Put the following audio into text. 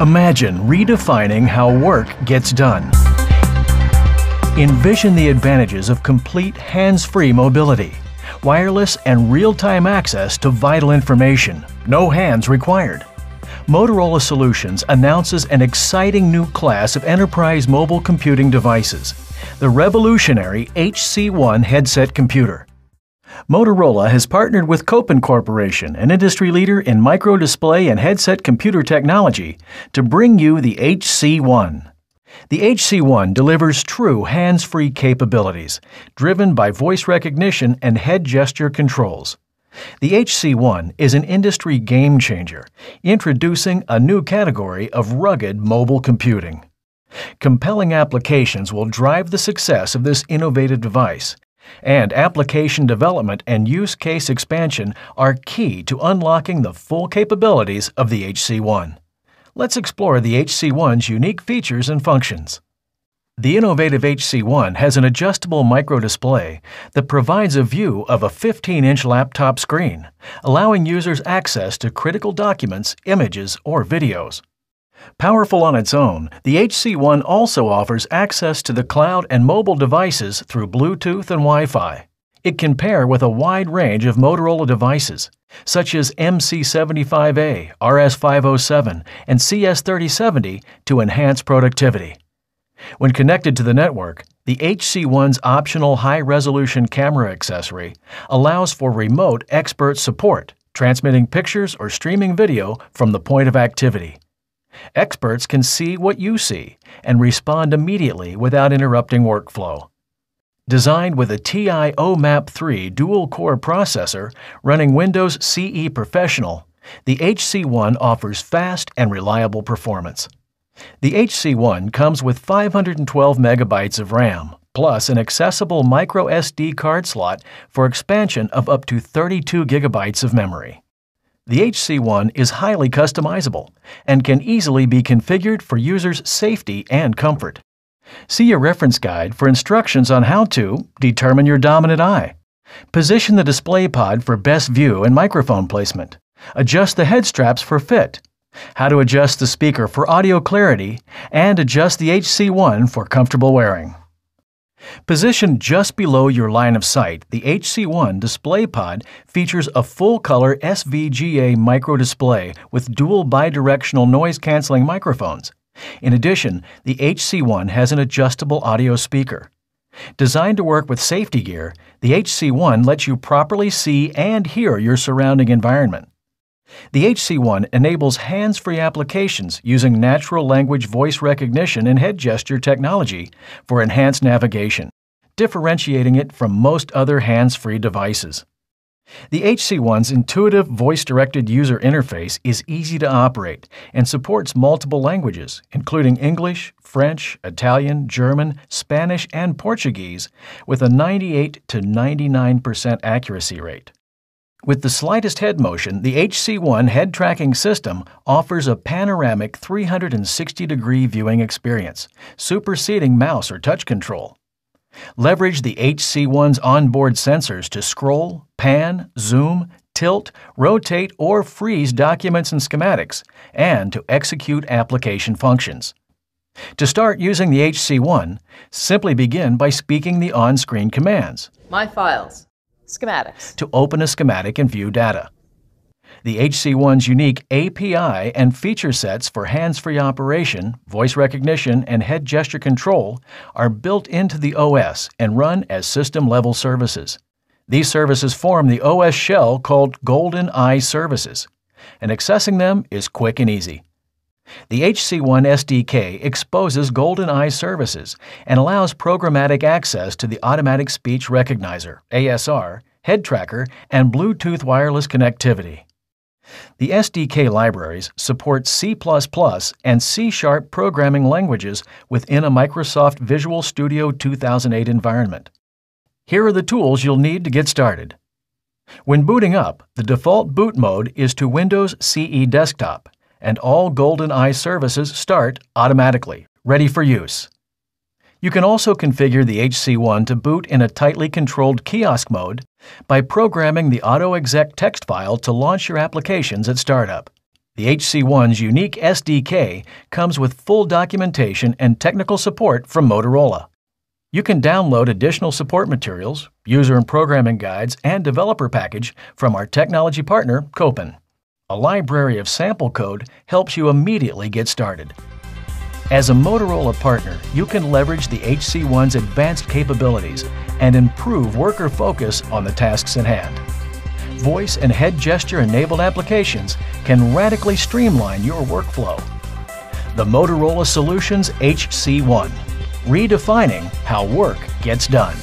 Imagine redefining how work gets done. Envision the advantages of complete hands-free mobility, wireless and real-time access to vital information, no hands required. Motorola Solutions announces an exciting new class of enterprise mobile computing devices, the revolutionary HC1 headset computer. Motorola has partnered with Kopin Corporation, an industry leader in microdisplay and headset computer technology, to bring you the HC1. The HC1 delivers true hands-free capabilities, driven by voice recognition and head gesture controls. The HC1 is an industry game changer, introducing a new category of rugged mobile computing. Compelling applications will drive the success of this innovative device, and application development and use case expansion are key to unlocking the full capabilities of the HC1. Let's explore the HC1's unique features and functions. The innovative HC1 has an adjustable microdisplay that provides a view of a 15-inch laptop screen, allowing users access to critical documents, images, or videos. Powerful on its own, the HC1 also offers access to the cloud and mobile devices through Bluetooth and Wi-Fi. It can pair with a wide range of Motorola devices, such as MC75A, RS507, and CS3070 to enhance productivity. When connected to the network, the HC1's optional high-resolution camera accessory allows for remote expert support, transmitting pictures or streaming video from the point of activity. Experts can see what you see and respond immediately without interrupting workflow. Designed with a TI OMAP 3 dual-core processor running Windows CE Professional, the HC1 offers fast and reliable performance. The HC1 comes with 512 megabytes of RAM, plus an accessible micro SD card slot for expansion of up to 32 gigabytes of memory. The HC1 is highly customizable and can easily be configured for users' safety and comfort. See your reference guide for instructions on how to determine your dominant eye, position the display pod for best view and microphone placement, adjust the head straps for fit, how to adjust the speaker for audio clarity, and adjust the HC1 for comfortable wearing. Positioned just below your line of sight, the HC1 display pod features a full-color SVGA microdisplay with dual bidirectional noise-canceling microphones. In addition, the HC1 has an adjustable audio speaker. Designed to work with safety gear, the HC1 lets you properly see and hear your surrounding environment. The HC1 enables hands-free applications using natural language voice recognition and head gesture technology for enhanced navigation, differentiating it from most other hands-free devices. The HC1's intuitive voice-directed user interface is easy to operate and supports multiple languages, including English, French, Italian, German, Spanish, and Portuguese, with a 98 to 99% accuracy rate. With the slightest head motion, the HC1 head tracking system offers a panoramic 360 degree viewing experience, superseding mouse or touch control. Leverage the HC1's onboard sensors to scroll, pan, zoom, tilt, rotate, or freeze documents and schematics, and to execute application functions. To start using the HC1, simply begin by speaking the on-screen commands. My files. Schematics. To open a schematic and view data. The HC1's unique API and feature sets for hands-free operation, voice recognition, and head gesture control are built into the OS and run as system-level services. These services form the OS shell called Golden-i Services, and accessing them is quick and easy. The HC1 SDK exposes Golden-i services and allows programmatic access to the Automatic Speech Recognizer ASR, head tracker, and Bluetooth wireless connectivity. The SDK libraries support C++ and C-sharp programming languages within a Microsoft Visual Studio 2008 environment. Here are the tools you'll need to get started. When booting up, the default boot mode is to Windows CE Desktop and all Golden-i services start automatically, ready for use. You can also configure the HC1 to boot in a tightly controlled kiosk mode by programming the AutoExec text file to launch your applications at startup. The HC1's unique SDK comes with full documentation and technical support from Motorola. You can download additional support materials, user and programming guides, and developer package from our technology partner, Kopin. A library of sample code helps you immediately get started. As a Motorola partner, you can leverage the HC1's advanced capabilities and improve worker focus on the tasks at hand. Voice and head gesture enabled applications can radically streamline your workflow. The Motorola Solutions HC1, redefining how work gets done.